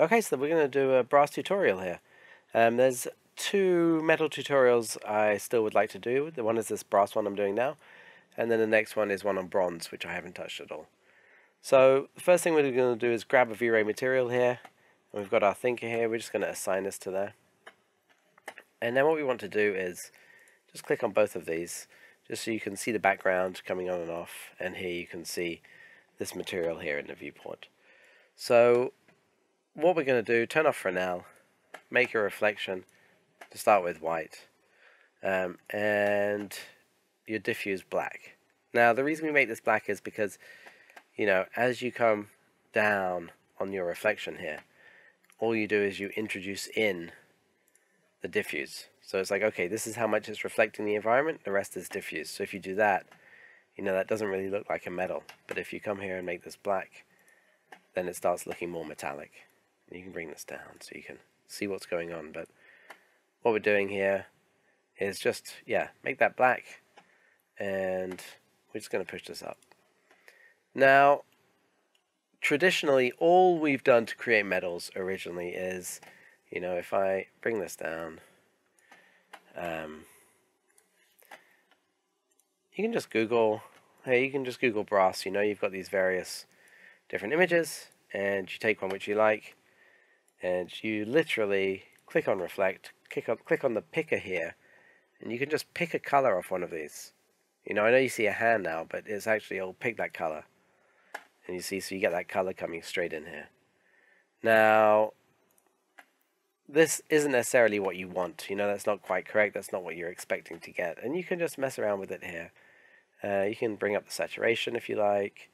Okay, so we're going to do a brass tutorial here. Um, there's two metal tutorials I still would like to do. The one is this brass one I'm doing now, and then the next one is one on bronze, which I haven't touched at all. So the first thing we're going to do is grab a V-Ray material here, and we've got our thinker here. We're just going to assign this to there. And then what we want to do is just click on both of these, just so you can see the background coming on and off, and here you can see this material here in the viewport. So what we're going to do, turn off Fresnel, make your reflection to start with white, um, and your diffuse black. Now the reason we make this black is because, you know, as you come down on your reflection here, all you do is you introduce in the diffuse. So it's like, okay, this is how much it's reflecting the environment, the rest is diffuse. So if you do that, you know, that doesn't really look like a metal. But if you come here and make this black, then it starts looking more metallic. You can bring this down so you can see what's going on. But what we're doing here is just, yeah, make that black. And we're just going to push this up. Now, traditionally, all we've done to create metals originally is, you know, if I bring this down, um, you can just Google, hey, you can just Google brass, you know, you've got these various different images, and you take one which you like, and you literally click on reflect, click on, click on the picker here, and you can just pick a color off one of these. You know, I know you see a hand now, but it's actually, it'll pick that color. And you see, so you get that color coming straight in here. Now, this isn't necessarily what you want. You know, that's not quite correct. That's not what you're expecting to get. And you can just mess around with it here. Uh, you can bring up the saturation if you like.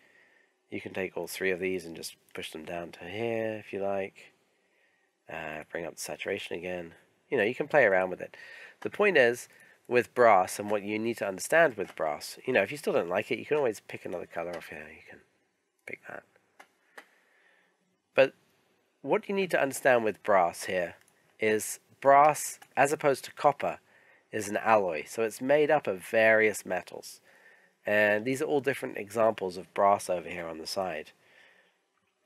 You can take all three of these and just push them down to here if you like. Uh, bring up the saturation again. You know, you can play around with it. The point is, with brass and what you need to understand with brass, you know, if you still don't like it, you can always pick another color off here. You can pick that. But what you need to understand with brass here is brass, as opposed to copper, is an alloy. So it's made up of various metals. And these are all different examples of brass over here on the side.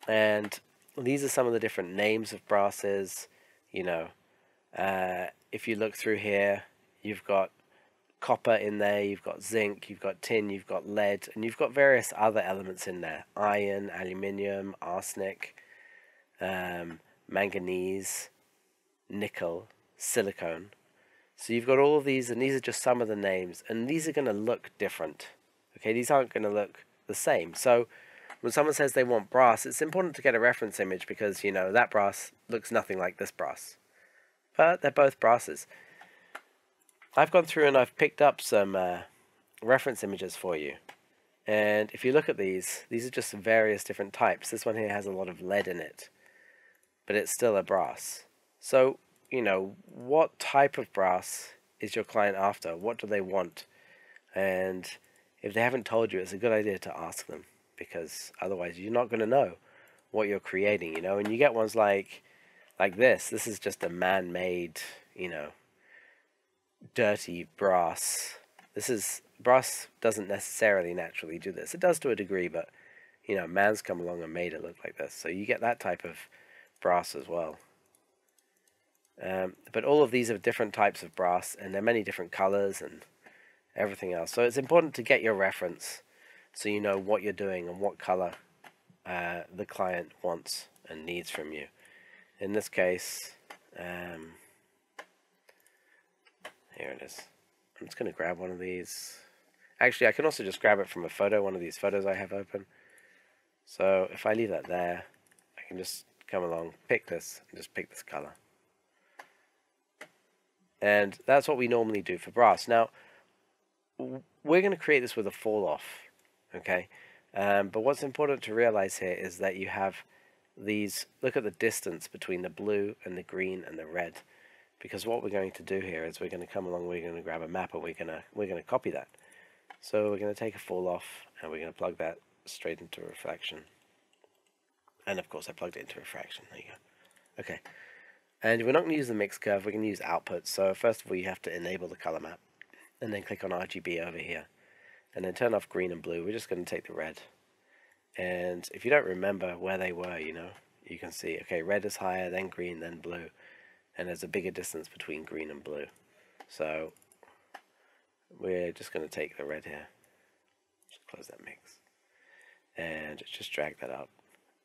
And these are some of the different names of brasses. You know, uh, if you look through here, you've got copper in there, you've got zinc, you've got tin, you've got lead, and you've got various other elements in there. Iron, aluminium, arsenic, um, manganese, nickel, silicone. So you've got all of these, and these are just some of the names, and these are going to look different. Okay, these aren't going to look the same. So when someone says they want brass, it's important to get a reference image because, you know, that brass looks nothing like this brass. But they're both brasses. I've gone through and I've picked up some uh, reference images for you. And if you look at these, these are just various different types. This one here has a lot of lead in it, but it's still a brass. So, you know, what type of brass is your client after? What do they want? And if they haven't told you, it's a good idea to ask them because otherwise you're not going to know what you're creating, you know. And you get ones like like this. This is just a man-made, you know, dirty brass. This is brass doesn't necessarily naturally do this. It does to a degree, but you know, man's come along and made it look like this. So you get that type of brass as well. Um, but all of these are different types of brass, and they're many different colors and everything else. So it's important to get your reference so you know what you're doing and what color uh, the client wants and needs from you. In this case, um, here it is. I'm just going to grab one of these. Actually, I can also just grab it from a photo, one of these photos I have open. So if I leave that there, I can just come along, pick this, and just pick this color. And that's what we normally do for brass. Now, we're going to create this with a fall off okay? Um, but what's important to realize here is that you have these, look at the distance between the blue and the green and the red. Because what we're going to do here is we're going to come along, we're going to grab a map and we're going to, we're going to copy that. So we're going to take a fall off and we're going to plug that straight into reflection. And of course I plugged it into refraction, there you go. Okay. And we're not going to use the mix curve, we're going to use output. So first of all you have to enable the color map and then click on RGB over here and then turn off green and blue. We're just going to take the red. And if you don't remember where they were, you know, you can see, okay, red is higher, then green, then blue. And there's a bigger distance between green and blue. So we're just going to take the red here. Just close that mix. And just drag that up.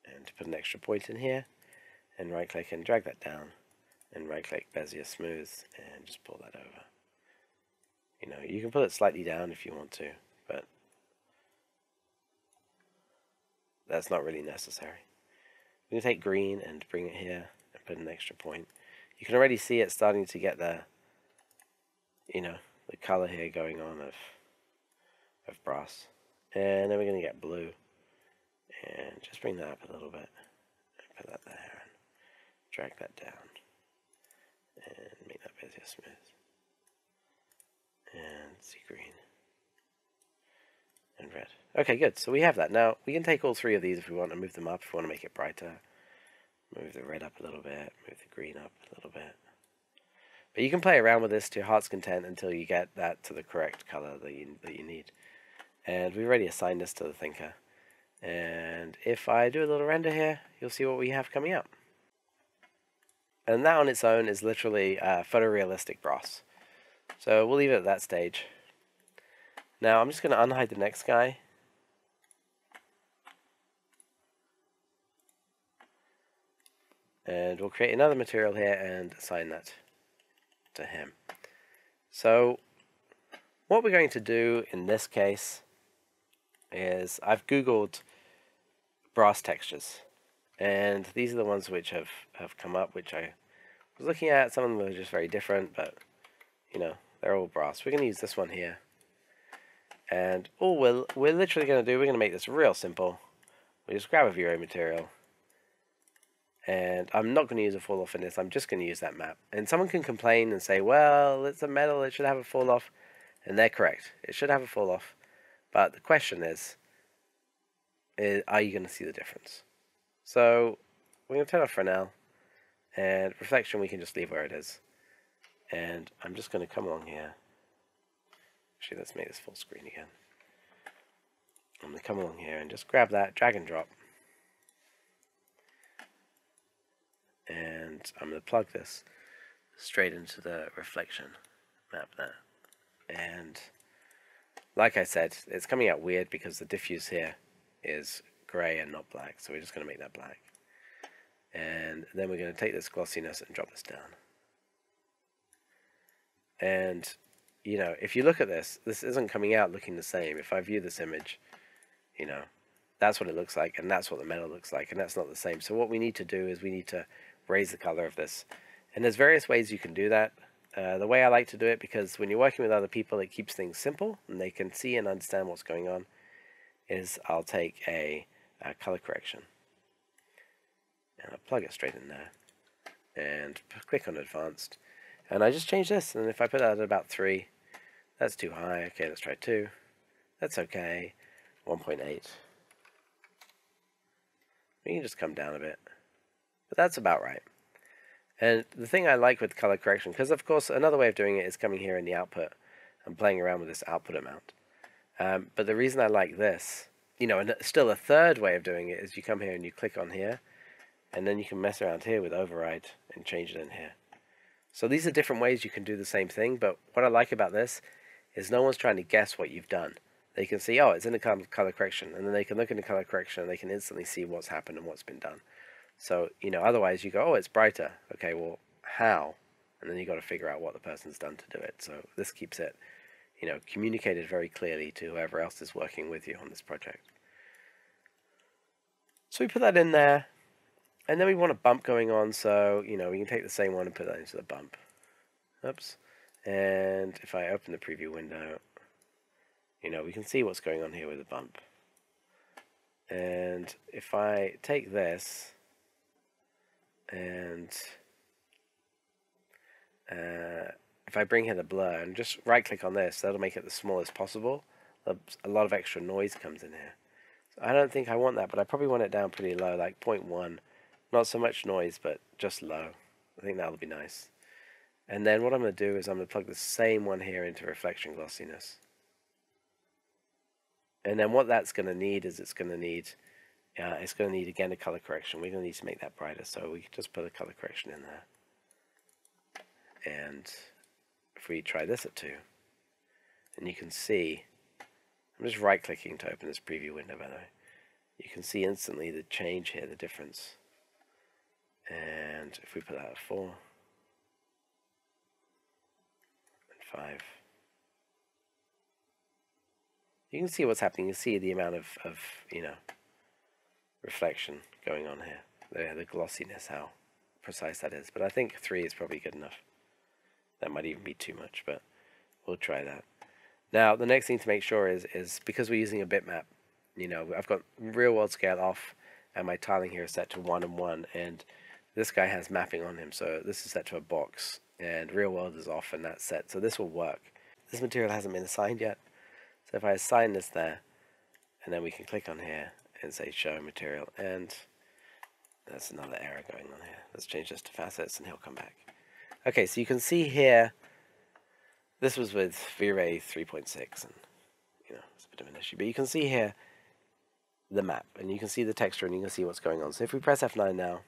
And put an extra point in here. And right click and drag that down. And right click Bezier Smooth and just pull that over. You know, you can pull it slightly down if you want to, but that's not really necessary. We can take green and bring it here and put an extra point. You can already see it starting to get the, you know, the color here going on of, of brass. And then we're going to get blue. And just bring that up a little bit. Put that there and drag that down. And make that Bezier smooth. And sea green. And red. Okay, good. So we have that. Now, we can take all three of these if we want to move them up, if we want to make it brighter. Move the red up a little bit, move the green up a little bit. But you can play around with this to your heart's content until you get that to the correct color that you, that you need. And we've already assigned this to the thinker. And if I do a little render here, you'll see what we have coming up. And that on its own is literally uh, photorealistic brass. So we'll leave it at that stage. Now I'm just going to unhide the next guy and we'll create another material here and assign that to him. So what we're going to do in this case is I've googled brass textures and these are the ones which have, have come up which I was looking at. Some of them are just very different but you know they're all brass. We're going to use this one here and all we're, we're literally going to do, we're going to make this real simple. We just grab a V-Ray material and I'm not going to use a fall off in this, I'm just going to use that map. And someone can complain and say, well, it's a metal, it should have a fall off. And they're correct, it should have a fall off. But the question is, is are you going to see the difference? So we're going to turn off Fresnel. And reflection we can just leave where it is. And I'm just going to come along here. Actually, let's make this full screen again. I'm going to come along here and just grab that, drag and drop. and I'm going to plug this straight into the reflection map there and like I said it's coming out weird because the diffuse here is grey and not black so we're just going to make that black and then we're going to take this glossiness and drop this down and you know if you look at this this isn't coming out looking the same if I view this image you know that's what it looks like and that's what the metal looks like and that's not the same so what we need to do is we need to raise the color of this. And there's various ways you can do that. Uh, the way I like to do it, because when you're working with other people, it keeps things simple, and they can see and understand what's going on, is I'll take a, a color correction. And I'll plug it straight in there. And click on Advanced. And I just change this, and if I put that at about 3, that's too high. Okay, let's try 2. That's okay. 1.8. We can just come down a bit. But that's about right. And the thing I like with color correction, because of course another way of doing it is coming here in the output and playing around with this output amount. Um, but the reason I like this, you know, and still a third way of doing it is you come here and you click on here, and then you can mess around here with override and change it in here. So these are different ways you can do the same thing, but what I like about this is no one's trying to guess what you've done. They can see, oh, it's in the color correction, and then they can look in the color correction and they can instantly see what's happened and what's been done. So, you know, otherwise you go, oh, it's brighter. Okay, well, how? And then you've got to figure out what the person's done to do it. So this keeps it, you know, communicated very clearly to whoever else is working with you on this project. So we put that in there. And then we want a bump going on, so, you know, we can take the same one and put that into the bump. Oops. And if I open the preview window, you know, we can see what's going on here with the bump. And if I take this and uh, if I bring here the blur and just right click on this that'll make it the smallest possible. A lot of extra noise comes in here. So I don't think I want that but I probably want it down pretty low like 0.1 not so much noise but just low. I think that'll be nice and then what I'm going to do is I'm going to plug the same one here into reflection glossiness and then what that's going to need is it's going to need uh, it's going to need again a color correction. We're going to need to make that brighter, so we just put a color correction in there. And if we try this at 2, and you can see, I'm just right clicking to open this preview window by the way. You can see instantly the change here, the difference. And if we put that at 4, 5, you can see what's happening. You see the amount of, of you know, reflection going on here. The, the glossiness, how precise that is. But I think 3 is probably good enough. That might even be too much, but we'll try that. Now, the next thing to make sure is, is because we're using a bitmap, you know, I've got real world scale off and my tiling here is set to 1 and 1 and this guy has mapping on him so this is set to a box and real world is off and that's set so this will work. This material hasn't been assigned yet so if I assign this there and then we can click on here and say show material and that's another error going on here. Let's change this to facets and he'll come back. Okay, so you can see here this was with V-Ray 3.6 and you know it's a bit of an issue but you can see here the map and you can see the texture and you can see what's going on. So if we press F9 now,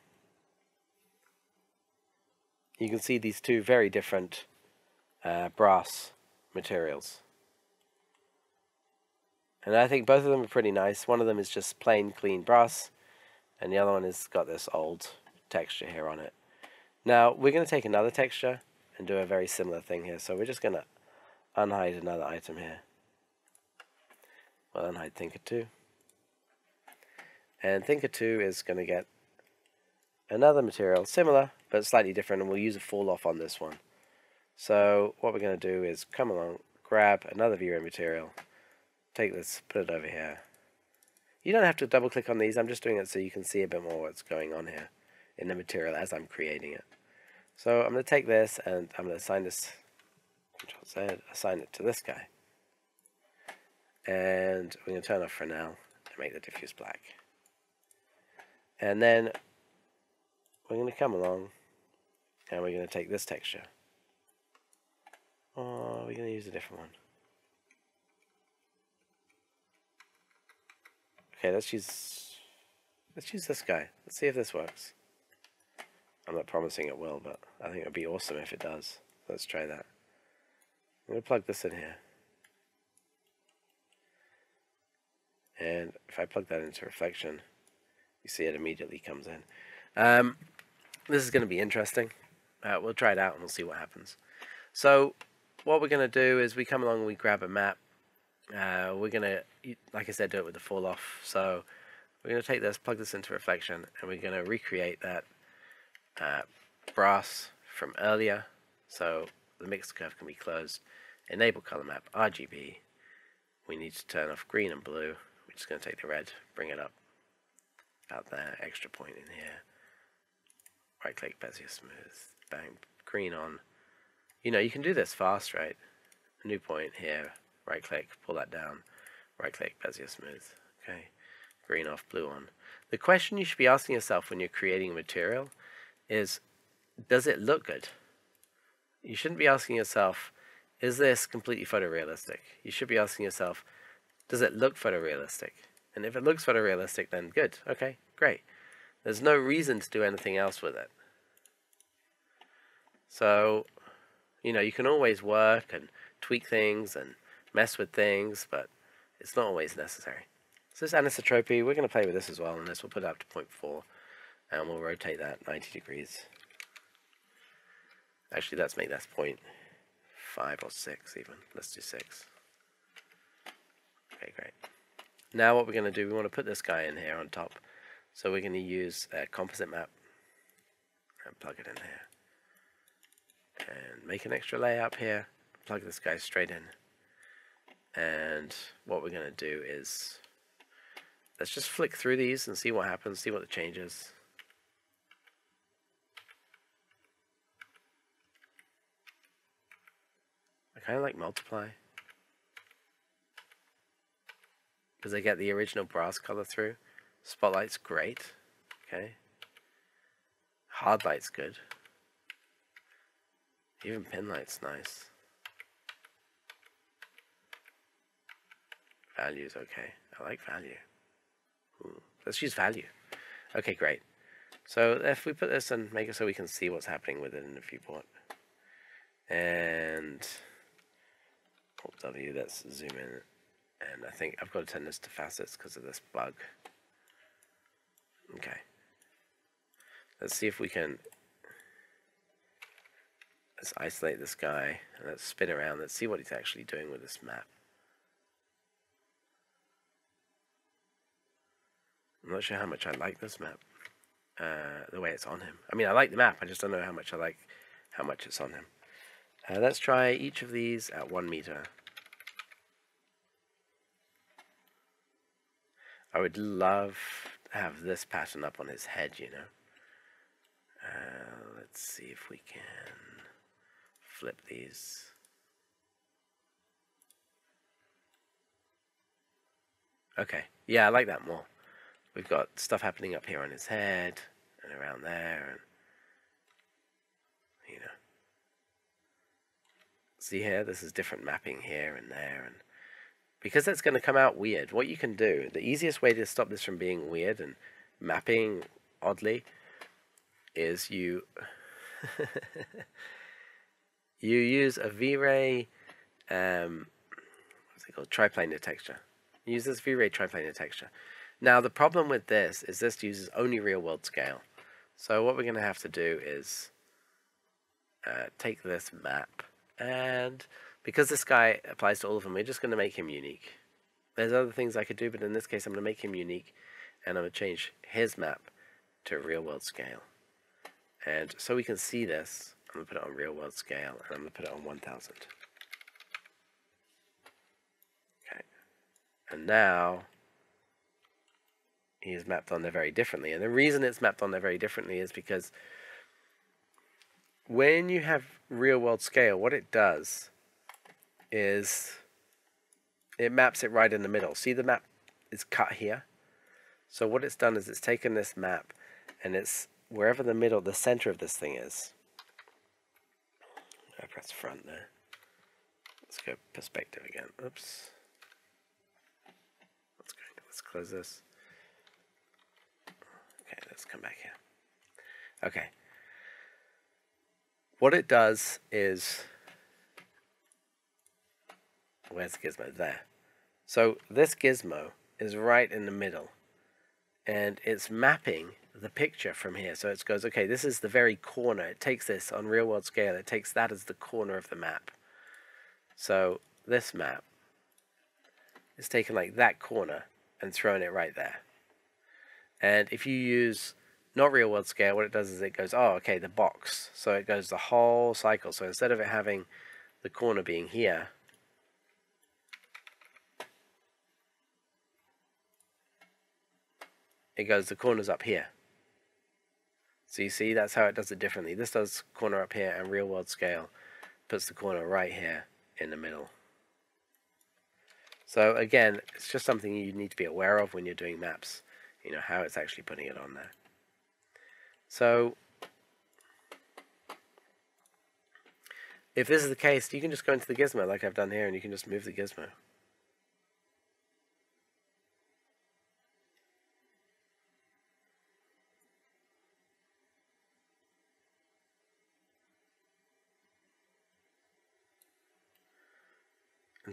you can see these two very different uh, brass materials. And I think both of them are pretty nice. One of them is just plain clean brass and the other one has got this old texture here on it. Now we're going to take another texture and do a very similar thing here. So we're just going to unhide another item here. Well, unhide Thinker 2. And Thinker 2 is going to get another material, similar, but slightly different, and we'll use a fall off on this one. So what we're going to do is come along, grab another V-Ray material, take this, put it over here. You don't have to double click on these, I'm just doing it so you can see a bit more what's going on here in the material as I'm creating it. So I'm going to take this and I'm going to assign this, Control Z, assign it to this guy. And we're going to turn off Fresnel and make the diffuse black. And then we're going to come along and we're going to take this texture. Oh, we're going to use a different one. Okay, let's use let's use this guy. Let's see if this works. I'm not promising it will, but I think it would be awesome if it does. Let's try that. I'm going to plug this in here. And if I plug that into reflection, you see it immediately comes in. Um, this is going to be interesting. Uh, we'll try it out and we'll see what happens. So what we're going to do is we come along and we grab a map. Uh, we're going to, like I said, do it with the fall off. So we're going to take this, plug this into reflection, and we're going to recreate that uh, brass from earlier. So the mix curve can be closed. Enable color map RGB. We need to turn off green and blue. We're just going to take the red, bring it up out there, extra point in here. Right click, Bezier Smooth, bang, green on. You know, you can do this fast, right? New point here, right click, pull that down, right click, Bezier Smooth. Okay, green off, blue on. The question you should be asking yourself when you're creating a material is, does it look good? You shouldn't be asking yourself, is this completely photorealistic? You should be asking yourself, does it look photorealistic? And if it looks photorealistic, then good. Okay, great. There's no reason to do anything else with it. So, you know, you can always work and tweak things and mess with things, but it's not always necessary. So this anisotropy, we're going to play with this as well, and this we'll put it up to 0.4, and we'll rotate that 90 degrees. Actually, let's make that 0.5 or 6 even. Let's do 6. Okay, great. Now what we're going to do, we want to put this guy in here on top. So we're going to use a composite map and plug it in here. And make an extra layer up here, plug this guy straight in. And what we're going to do is, let's just flick through these and see what happens, see what the changes. I kind of like multiply. because I get the original brass color through. Spotlight's great. Okay. Hard light's good. Even pin light's nice. Value's okay. I like value. Ooh, let's use value. Okay, great. So if we put this and make it so we can see what's happening with it in the viewport. And Alt W, let's zoom in. And I think I've got to turn this to facets because of this bug. Okay. Let's see if we can let's isolate this guy and let's spin around. Let's see what he's actually doing with this map. I'm not sure how much I like this map, uh, the way it's on him. I mean, I like the map, I just don't know how much I like how much it's on him. Uh, let's try each of these at one meter. I would love to have this pattern up on his head, you know. Uh, let's see if we can flip these. Okay, yeah, I like that more. We've got stuff happening up here on his head and around there, and you know. See here, this is different mapping here and there, and because that's going to come out weird, what you can do, the easiest way to stop this from being weird and mapping oddly, is you you use a V-Ray, um, what's it called, triplanar texture. Use this V-Ray triplanar texture. Now the problem with this is this uses only real world scale. So what we're going to have to do is uh, take this map and because this guy applies to all of them, we're just going to make him unique. There's other things I could do, but in this case I'm going to make him unique and I'm going to change his map to real world scale. And so we can see this, I'm going to put it on real world scale and I'm going to put it on 1000. Okay. And now he is mapped on there very differently. And the reason it's mapped on there very differently is because when you have real world scale, what it does is it maps it right in the middle. See the map is cut here? So what it's done is it's taken this map and it's wherever the middle, the center of this thing is. Press front there. Let's go perspective again. Oops. Let's go. Let's close this. Okay, let's come back here. Okay. What it does is, where's the gizmo? There. So this gizmo is right in the middle, and it's mapping the picture from here. So it goes, okay, this is the very corner. It takes this on real world scale. It takes that as the corner of the map. So this map is taken like that corner and thrown it right there. And if you use not real world scale, what it does is it goes, oh, okay, the box. So it goes the whole cycle. So instead of it having the corner being here, it goes the corners up here. So you see, that's how it does it differently. This does corner up here and real world scale puts the corner right here in the middle. So again, it's just something you need to be aware of when you're doing maps you know, how it's actually putting it on there. So if this is the case, you can just go into the gizmo like I've done here and you can just move the gizmo.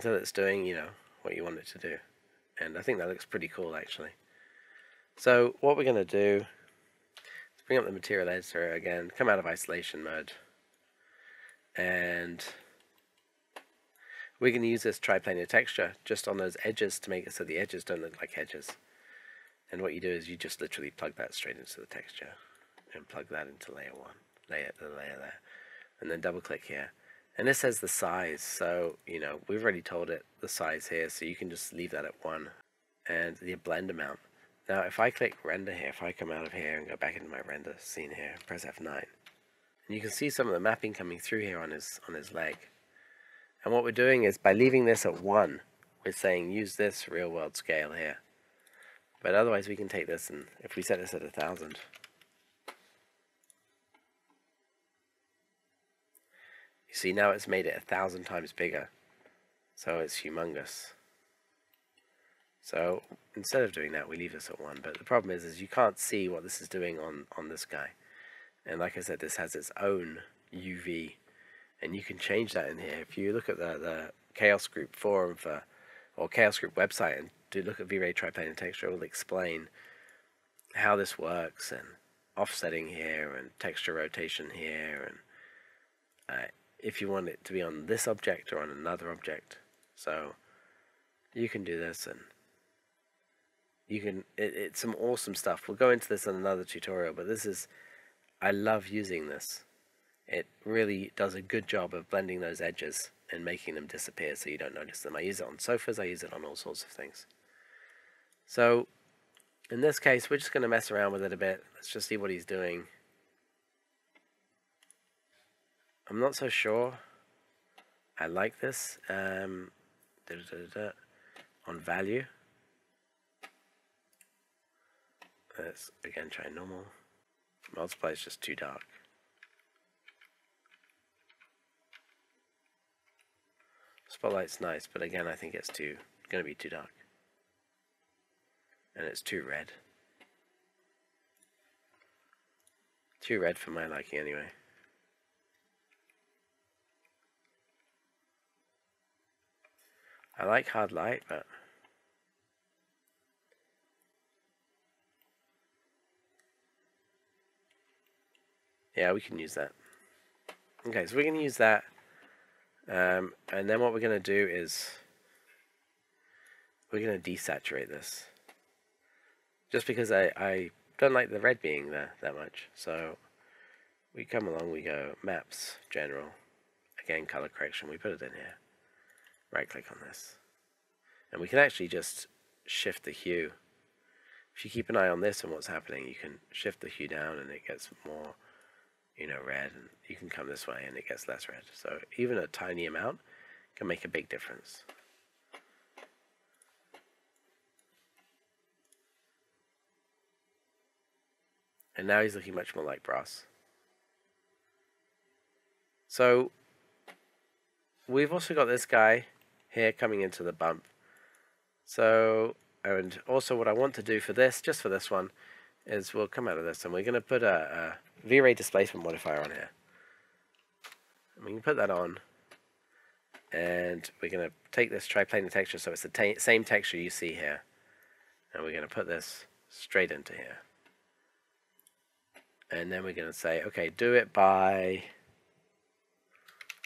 Until it's doing, you know, what you want it to do. And I think that looks pretty cool actually. So what we're going to do is bring up the material editor again, come out of isolation mode, and we're going to use this triplanar texture just on those edges to make it so the edges don't look like edges. And what you do is you just literally plug that straight into the texture and plug that into layer one, layer the layer there, and then double click here. And this says the size, so, you know, we've already told it the size here, so you can just leave that at 1. And the blend amount. Now, if I click render here, if I come out of here and go back into my render scene here, press F9, and you can see some of the mapping coming through here on his, on his leg. And what we're doing is, by leaving this at 1, we're saying use this real-world scale here. But otherwise, we can take this, and if we set this at 1,000, you see now it's made it a thousand times bigger. So it's humongous. So instead of doing that, we leave this at 1. But the problem is, is you can't see what this is doing on, on this guy. And like I said, this has its own UV. And you can change that in here. If you look at the, the Chaos Group forum for, or Chaos Group website and do look at V-Ray triplanar texture, it will explain how this works and offsetting here and texture rotation here and uh, if you want it to be on this object or on another object. So you can do this and you can it, it's some awesome stuff. We'll go into this in another tutorial but this is I love using this. It really does a good job of blending those edges and making them disappear so you don't notice them. I use it on sofas I use it on all sorts of things. So in this case we're just going to mess around with it a bit. Let's just see what he's doing I'm not so sure I like this um, da -da -da on value Let's again try normal. Multiply is just too dark. Spotlight's nice, but again I think it's too gonna be too dark. And it's too red. Too red for my liking anyway. I like hard light, but Yeah, we can use that. Okay, so we're going to use that. Um, and then what we're going to do is we're going to desaturate this. Just because I, I don't like the red being there that much. So we come along, we go maps, general, again color correction, we put it in here. Right click on this. And we can actually just shift the hue. If you keep an eye on this and what's happening, you can shift the hue down and it gets more you know, red, and you can come this way and it gets less red. So even a tiny amount can make a big difference. And now he's looking much more like brass. So we've also got this guy here coming into the bump. So, and also what I want to do for this, just for this one, is we'll come out of this and we're going to put a, a V-Ray displacement modifier on here. And we can put that on and we're going to take this triplanar texture so it's the same texture you see here and we're going to put this straight into here. And then we're going to say, okay, do it by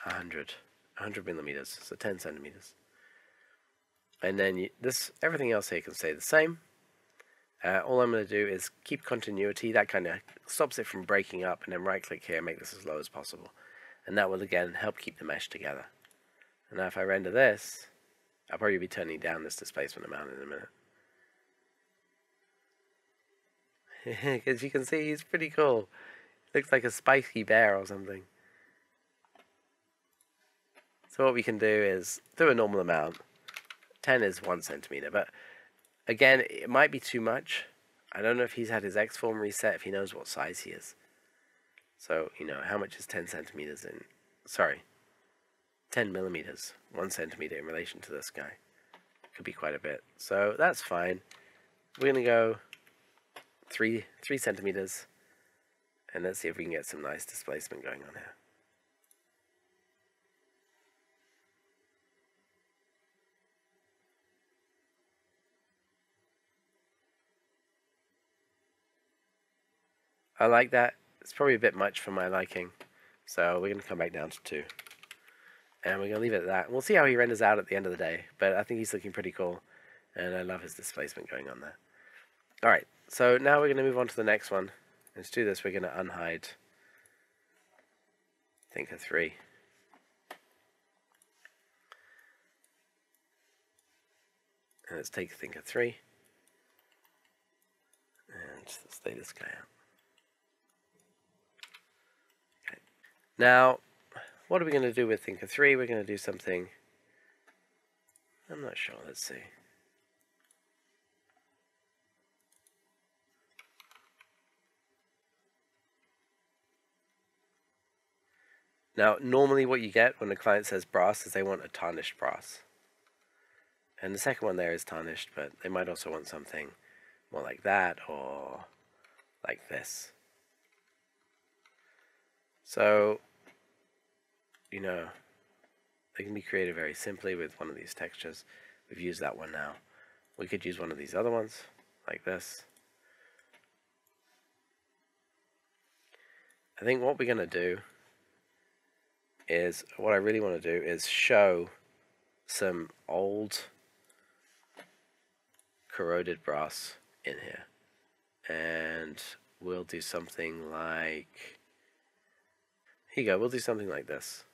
100, 100 millimeters, so 10 centimeters. And then you, this, everything else here can stay the same. Uh, all I'm going to do is keep continuity. That kind of stops it from breaking up and then right click here make this as low as possible. And that will again help keep the mesh together. And now if I render this, I'll probably be turning down this displacement amount in a minute. Because you can see he's pretty cool. Looks like a spiky bear or something. So what we can do is do a normal amount. 10 is 1 centimeter, but Again, it might be too much. I don't know if he's had his XForm reset, if he knows what size he is. So, you know, how much is 10 centimeters in, sorry, 10 millimeters, 1 centimeter in relation to this guy? Could be quite a bit. So that's fine. We're going to go 3, 3 centimeters, and let's see if we can get some nice displacement going on here. I like that. It's probably a bit much for my liking. So we're going to come back down to 2. And we're going to leave it at that. We'll see how he renders out at the end of the day. But I think he's looking pretty cool. And I love his displacement going on there. Alright, so now we're going to move on to the next one. And to do this, we're going to unhide Thinker 3. And let's take Thinker 3. And let's lay this guy out. Now, what are we going to do with Thinker 3? We're going to do something... I'm not sure. Let's see. Now, normally what you get when a client says brass is they want a tarnished brass. And the second one there is tarnished, but they might also want something more like that or like this. So, you know, they can be created very simply with one of these textures. We've used that one now. We could use one of these other ones, like this. I think what we're going to do is, what I really want to do is show some old corroded brass in here. And we'll do something like, here you go, we'll do something like this.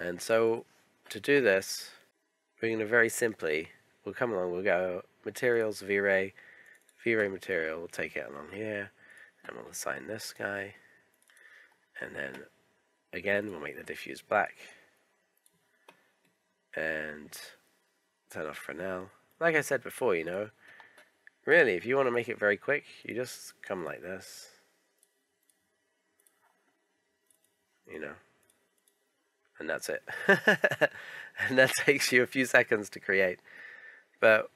And so to do this, we're going to very simply, we'll come along, we'll go materials, V-Ray, V-Ray material, we'll take it along here, and we'll assign this guy, and then again, we'll make the diffuse black, and turn off Fresnel. Like I said before, you know, really, if you want to make it very quick, you just come like this, you know, and that's it. and that takes you a few seconds to create. But,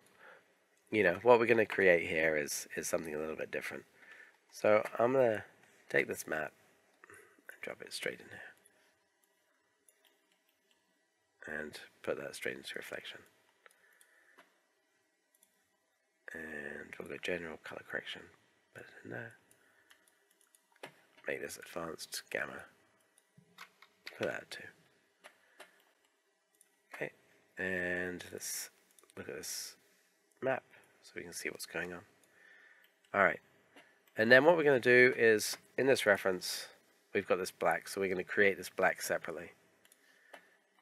you know, what we're going to create here is, is something a little bit different. So I'm going to take this map and drop it straight in here. And put that straight into reflection. And we'll go general color correction. Put it in there. Make this advanced gamma. Put that too. And let's look at this map so we can see what's going on. Alright. And then what we're going to do is, in this reference, we've got this black, so we're going to create this black separately.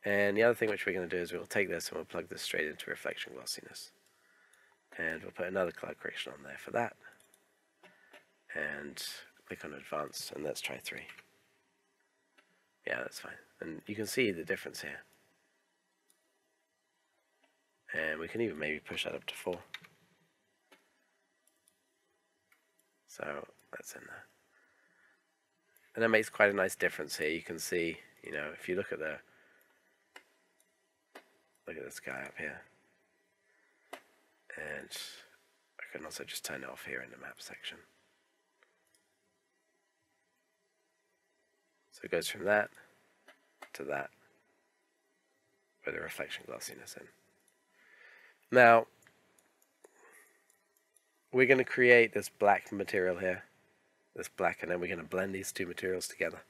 And the other thing which we're going to do is we'll take this and we'll plug this straight into reflection glossiness. And we'll put another color correction on there for that. And click on advanced, and let's try 3. Yeah, that's fine. And you can see the difference here. And we can even maybe push that up to 4. So that's in there. And that makes quite a nice difference here. You can see, you know, if you look at the, look at this guy up here. And I can also just turn it off here in the map section. So it goes from that to that with the reflection glossiness in. Now, we're going to create this black material here, this black, and then we're going to blend these two materials together.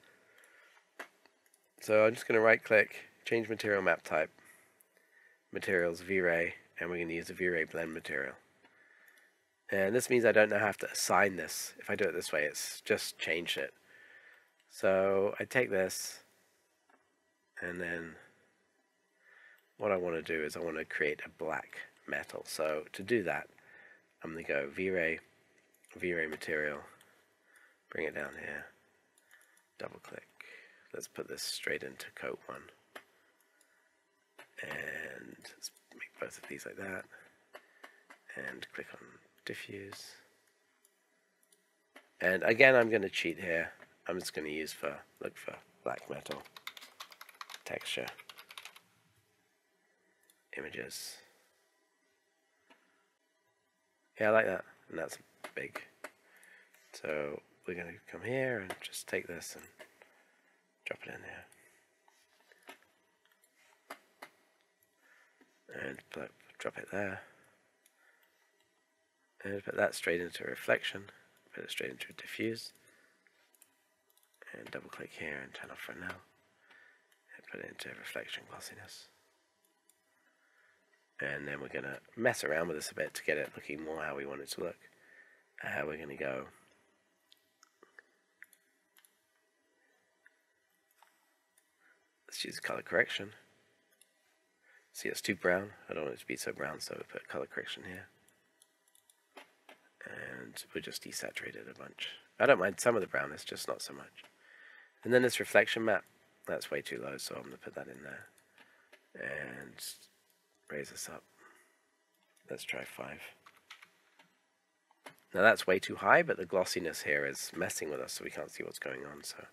So I'm just going to right click, change material map type, materials V-Ray, and we're going to use the V-Ray blend material. And this means I don't now have to assign this. If I do it this way, it's just changed it. So I take this, and then what I want to do is I want to create a black metal. So to do that, I'm going to go V-Ray, V-Ray material, bring it down here, double click. Let's put this straight into coat 1. And let's make both of these like that. And click on diffuse. And again, I'm going to cheat here. I'm just going to use for, look for black metal texture images. Yeah, I like that. And that's big. So we're going to come here and just take this and drop it in there. And drop it there. And put that straight into a reflection. Put it straight into a diffuse. And double click here and turn off Fresnel. And put it into reflection glossiness and then we're going to mess around with this a bit to get it looking more how we want it to look. Uh, we're going to go let's use color correction. See, it's too brown. I don't want it to be so brown, so we put color correction here. And we just desaturate it a bunch. I don't mind some of the brownness, just not so much. And then this reflection map, that's way too low, so I'm going to put that in there. And raise this up. Let's try 5. Now that's way too high, but the glossiness here is messing with us, so we can't see what's going on. So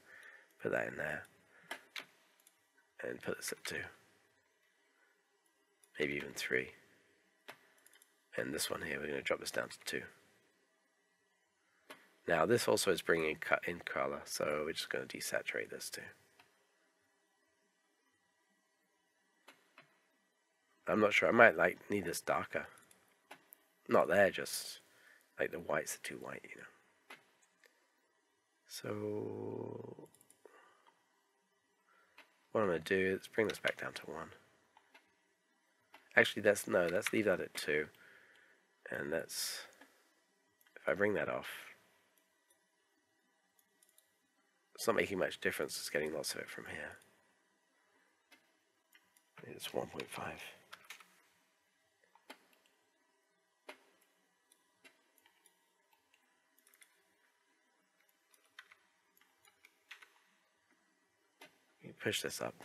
put that in there. And put this at 2. maybe even three. And this one here, we're going to drop this down to two. Now this also is bringing in color, so we're just going to desaturate this too. I'm not sure, I might like need this darker. Not there, just like the whites are too white, you know. So what I'm going to do is bring this back down to 1. Actually, that's no, let's leave that at 2. And that's, if I bring that off, it's not making much difference, it's getting lots of it from here. It's 1.5. push this up.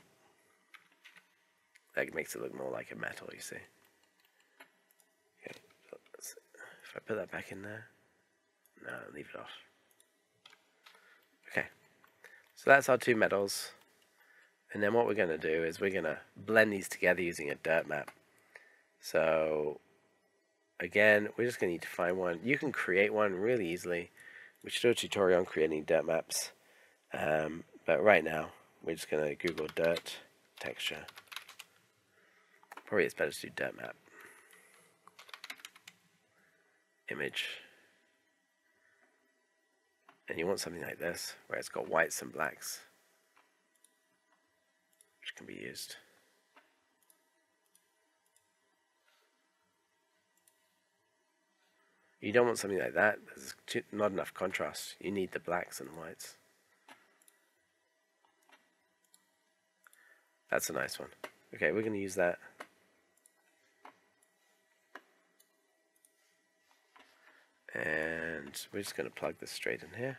That makes it look more like a metal, you see. Okay, if I put that back in there, no, leave it off. Okay, so that's our two metals. And then what we're going to do is we're going to blend these together using a dirt map. So again, we're just going to need to find one. You can create one really easily. We should do a tutorial on creating dirt maps. Um, but right now, we're just going to Google dirt texture. Probably it's better to do dirt map. Image. And you want something like this, where it's got whites and blacks, which can be used. You don't want something like that. There's not enough contrast. You need the blacks and whites. That's a nice one. Okay, we're going to use that. And we're just going to plug this straight in here.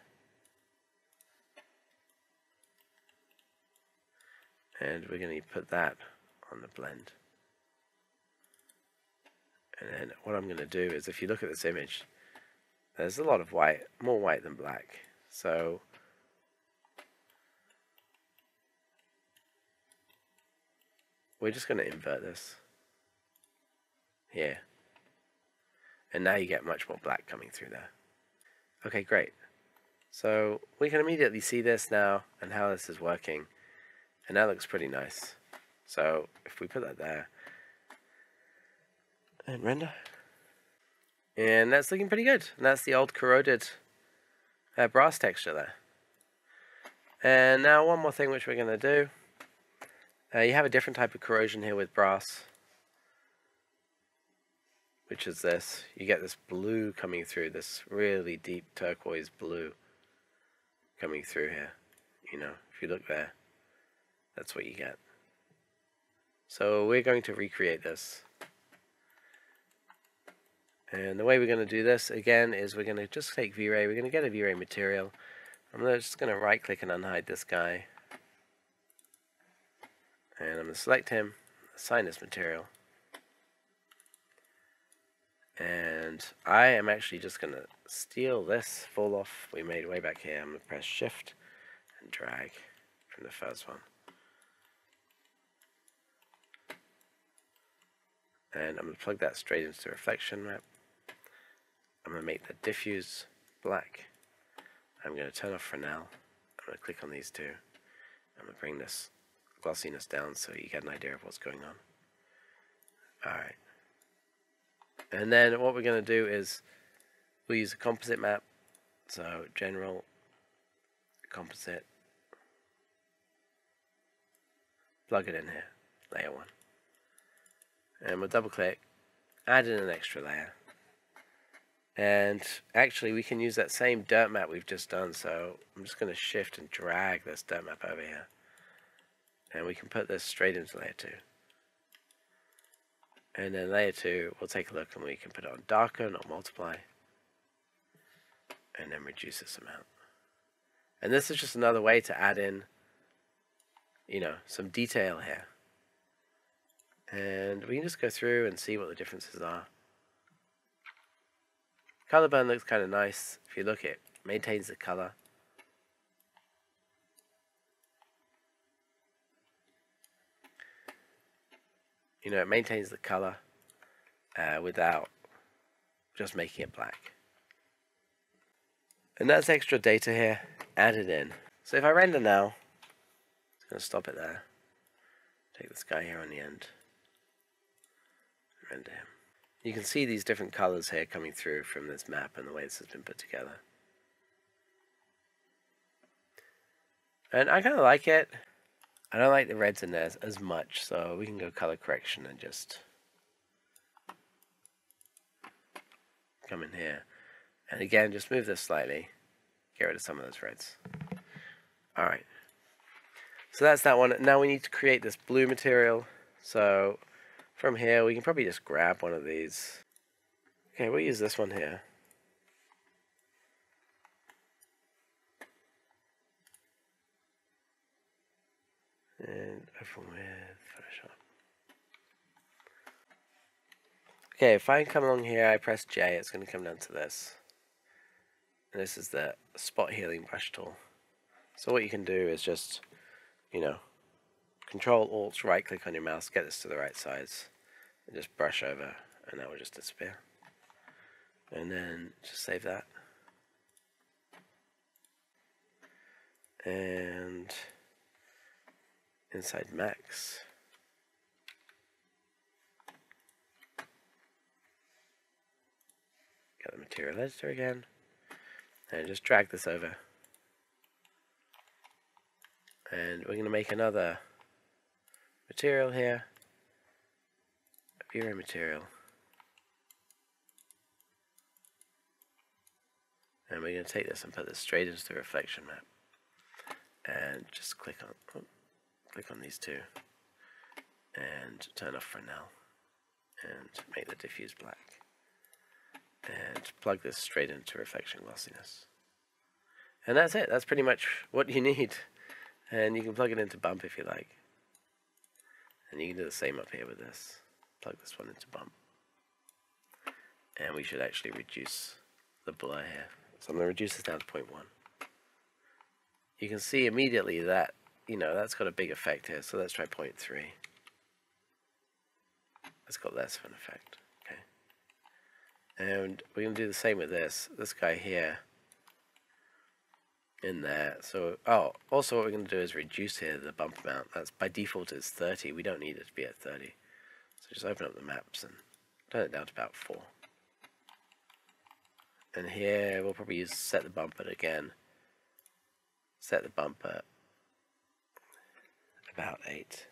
And we're going to put that on the blend. And then what I'm going to do is if you look at this image, there's a lot of white, more white than black. So We're just going to invert this. Here. And now you get much more black coming through there. Okay, great. So we can immediately see this now and how this is working. And that looks pretty nice. So if we put that there and render. And that's looking pretty good. And that's the old corroded uh, brass texture there. And now one more thing which we're going to do uh, you have a different type of corrosion here with brass, which is this. You get this blue coming through, this really deep turquoise blue coming through here. You know, if you look there, that's what you get. So we're going to recreate this. And the way we're going to do this, again, is we're going to just take V-Ray. We're going to get a V-Ray material. I'm just going to right-click and unhide this guy. And I'm going to select him, assign this material. And I am actually just going to steal this fall off we made way back here. I'm going to press shift and drag from the first one. And I'm going to plug that straight into the reflection map. I'm going to make the diffuse black. I'm going to turn off Fresnel. I'm going to click on these two. I'm going to bring this glossiness down so you get an idea of what's going on. Alright. And then what we're going to do is we'll use a composite map. So general, composite, plug it in here, layer 1. And we'll double click, add in an extra layer. And actually we can use that same dirt map we've just done, so I'm just going to shift and drag this dirt map over here. And we can put this straight into layer 2. And then layer 2, we'll take a look and we can put it on darker, not multiply. And then reduce this amount. And this is just another way to add in, you know, some detail here. And we can just go through and see what the differences are. Color burn looks kind of nice. If you look, it maintains the color. You know, it maintains the color uh, without just making it black. And that's extra data here added in. So if I render now, I'm going to stop it there. Take this guy here on the end. Render him. You can see these different colors here coming through from this map and the way this has been put together. And I kind of like it. I don't like the reds in there as, much, so we can go color correction and just come in here. And again, just move this slightly. Get rid of some of those reds. Alright. So that's that one. Now we need to create this blue material. So from here, we can probably just grab one of these. Okay, we'll use this one here. And open with Photoshop. Okay, if I come along here, I press J, it's going to come down to this. And this is the spot healing brush tool. So what you can do is just, you know, Control Alt right click on your mouse, get this to the right size, and just brush over, and that will just disappear. And then just save that. And inside Max, get the material editor again, and just drag this over. And we're going to make another material here, a material. And we're going to take this and put this straight into the reflection map. And just click on oh, click on these two and turn off Fresnel and make the diffuse black. And plug this straight into reflection glossiness. And that's it. That's pretty much what you need. And you can plug it into bump if you like. And you can do the same up here with this. Plug this one into bump. And we should actually reduce the blur here. So I'm going to reduce this down to 0.1. You can see immediately that, you know, that's got a big effect here. So let's try 0.3. That's got less of an effect. Okay. And we're going to do the same with this. This guy here in there. So, oh, also what we're going to do is reduce here the bump amount. That's by default is 30. We don't need it to be at 30. So just open up the maps and turn it down to about 4. And here we'll probably use set the bumper again. Set the bumper about 8.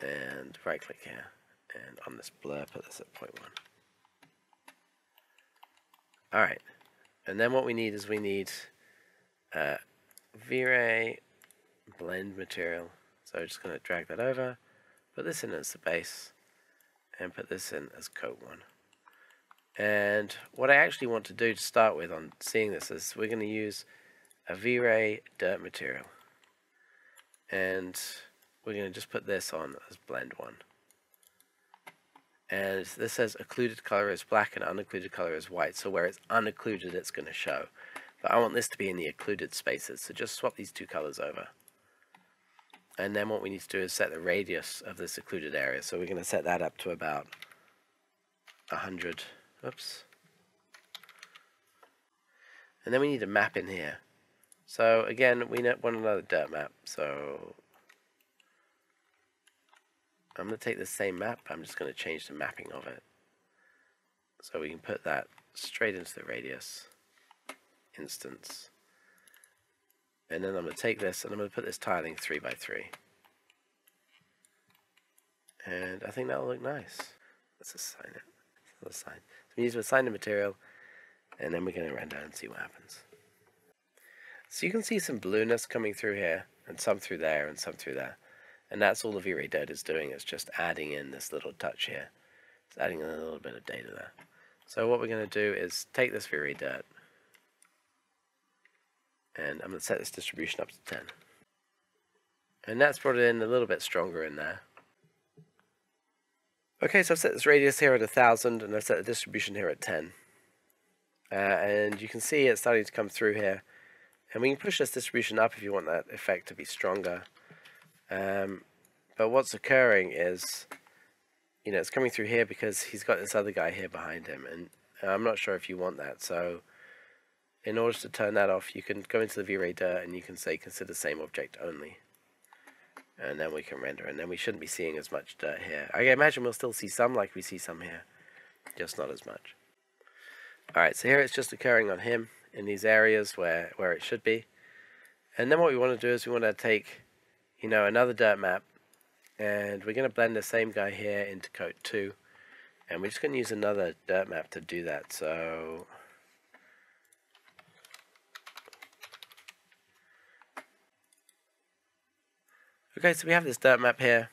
And right click here. And on this blur, put this at 0.1. Alright. And then what we need is we need uh, V-Ray blend material. So I'm just going to drag that over, put this in as the base, and put this in as coat 1. And what I actually want to do to start with on seeing this is we're going to use a V-Ray dirt material. And we're going to just put this on as blend 1 and this says occluded color is black and unoccluded color is white. So where it's unoccluded it's going to show. But I want this to be in the occluded spaces. So just swap these two colors over. And then what we need to do is set the radius of this occluded area. So we're going to set that up to about 100 oops. And then we need a map in here so again we want another dirt map so I'm going to take the same map, I'm just going to change the mapping of it. So we can put that straight into the radius instance. And then I'm going to take this and I'm going to put this tiling 3 by 3 And I think that'll look nice. Let's assign it. Let's assign. So we need to assign the material and then we're going to run down and see what happens. So you can see some blueness coming through here and some through there and some through there. And that's all the V-Ray Dirt is doing, it's just adding in this little touch here. It's adding in a little bit of data there. So what we're going to do is take this V-Ray Dirt, and I'm going to set this distribution up to 10. And that's brought it in a little bit stronger in there. Okay, so I've set this radius here at 1000, and I've set the distribution here at 10. Uh, and you can see it's starting to come through here. And we can push this distribution up if you want that effect to be stronger. Um, but what's occurring is, you know, it's coming through here because he's got this other guy here behind him, and I'm not sure if you want that. So, in order to turn that off, you can go into the V-Ray dirt and you can say consider same object only. And then we can render, and then we shouldn't be seeing as much dirt here. I imagine we'll still see some like we see some here, just not as much. Alright, so here it's just occurring on him in these areas where, where it should be. And then what we want to do is we want to take, you know, another dirt map and we're going to blend the same guy here into coat 2 and we're just going to use another dirt map to do that so okay so we have this dirt map here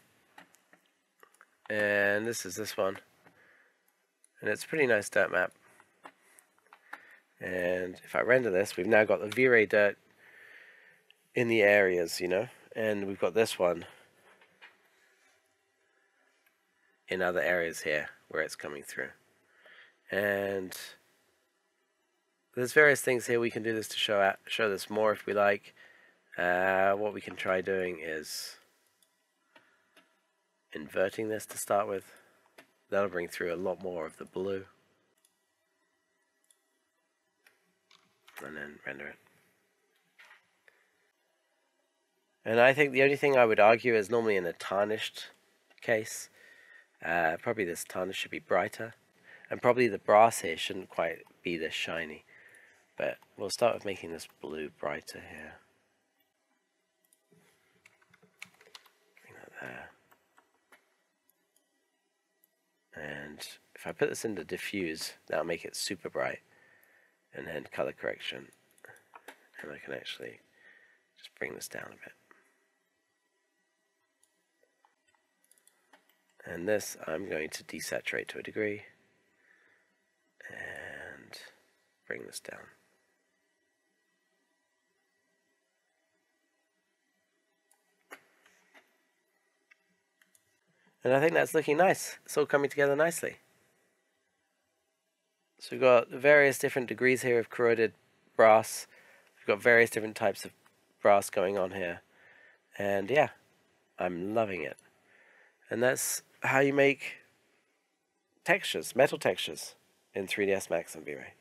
and this is this one and it's a pretty nice dirt map and if I render this we've now got the V-Ray dirt in the areas you know and we've got this one in other areas here where it's coming through. And there's various things here we can do this to show out, show this more if we like. Uh, what we can try doing is inverting this to start with. That'll bring through a lot more of the blue. And then render it. And I think the only thing I would argue is normally in a tarnished case, uh, probably this tarnish should be brighter. And probably the brass here shouldn't quite be this shiny. But we'll start with making this blue brighter here. Bring that there. And if I put this into diffuse, that'll make it super bright. And then color correction. And I can actually just bring this down a bit. and this I'm going to desaturate to a degree and bring this down. And I think that's looking nice. It's all coming together nicely. So we've got various different degrees here of corroded brass. We've got various different types of brass going on here. And yeah, I'm loving it. And that's how you make textures, metal textures in 3ds Max and V-Ray.